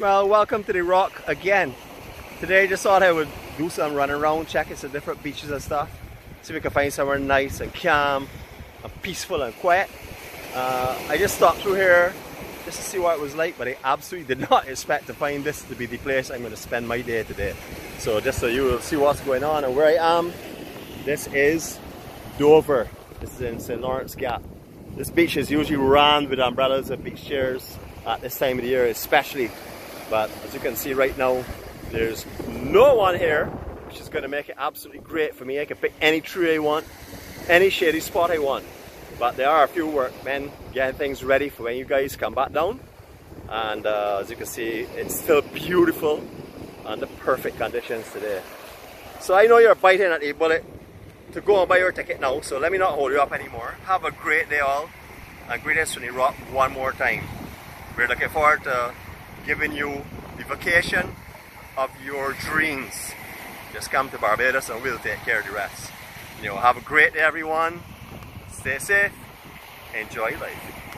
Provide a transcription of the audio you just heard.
Well, welcome to the Rock again. Today I just thought I would do some running around, checking some different beaches and stuff. See if we can find somewhere nice and calm and peaceful and quiet. Uh, I just stopped through here just to see what it was like, but I absolutely did not expect to find this to be the place I'm going to spend my day today. So just so you will see what's going on and where I am, this is Dover. This is in St. Lawrence Gap. This beach is usually rammed with umbrellas and beach chairs at this time of the year especially. But as you can see right now, there's no one here, which is going to make it absolutely great for me. I can pick any tree I want, any shady spot I want. But there are a few workmen getting things ready for when you guys come back down. And uh, as you can see, it's still beautiful under perfect conditions today. So I know you're biting at the bullet to go and buy your ticket now, so let me not hold you up anymore. Have a great day all, and greetings from the rock one more time. We're looking forward to giving you the vacation of your dreams. Just come to Barbados and we'll take care of the rest. You know, have a great day everyone. Stay safe. Enjoy life.